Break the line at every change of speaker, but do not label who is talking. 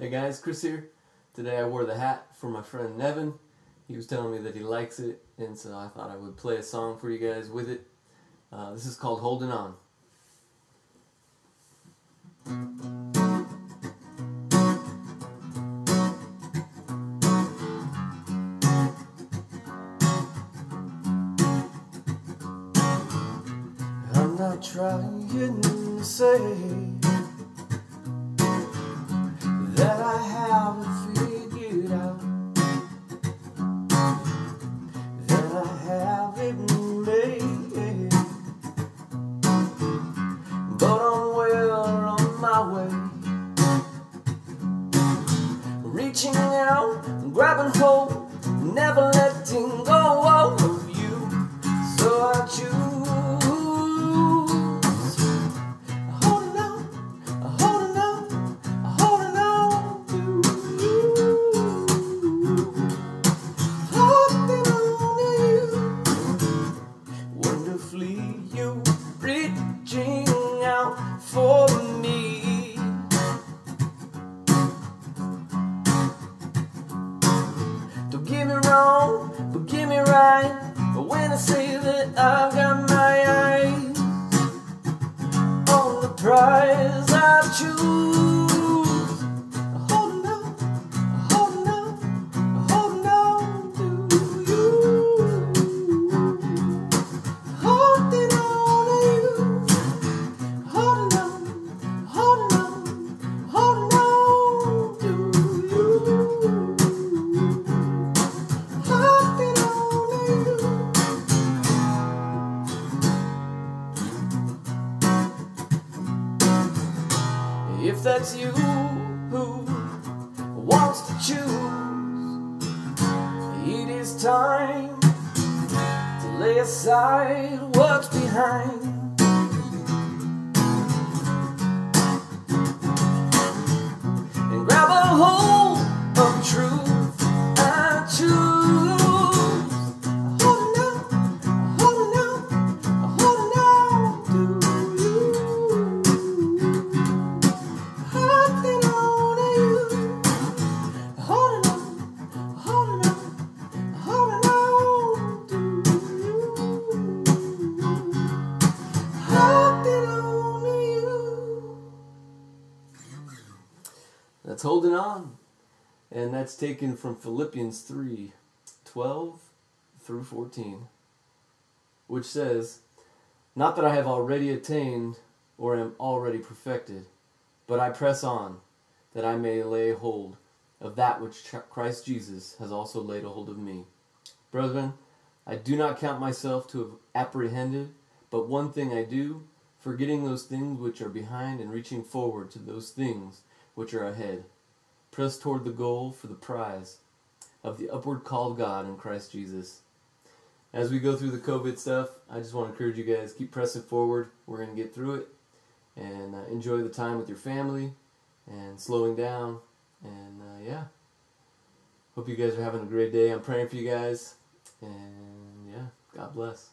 Hey guys, Chris here. Today I wore the hat for my friend Nevin. He was telling me that he likes it, and so I thought I would play a song for you guys with it. Uh, this is called Holding On. I'm not trying to say reaching out, grabbing hold, never letting go wrong, but get me right. But when I say that I've got my eyes on the prize, I choose. That's you who wants to choose, it is time to lay aside what's behind. Holding on. And that's taken from Philippians 3 12 through 14, which says, Not that I have already attained or am already perfected, but I press on, that I may lay hold of that which Christ Jesus has also laid hold of me. Brethren, I do not count myself to have apprehended, but one thing I do, forgetting those things which are behind and reaching forward to those things which are ahead. Press toward the goal for the prize of the upward call of God in Christ Jesus. As we go through the COVID stuff, I just want to encourage you guys keep pressing forward. We're going to get through it and uh, enjoy the time with your family and slowing down. And uh, yeah, hope you guys are having a great day. I'm praying for you guys. And yeah, God bless.